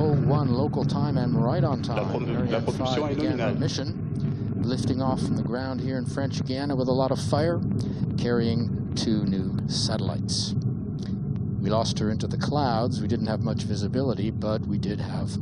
01 local time and right on time. La, 5 la began her mission, lifting off from the ground here in French Guiana with a lot of fire, carrying two new satellites. We lost her into the clouds. We didn't have much visibility, but we did have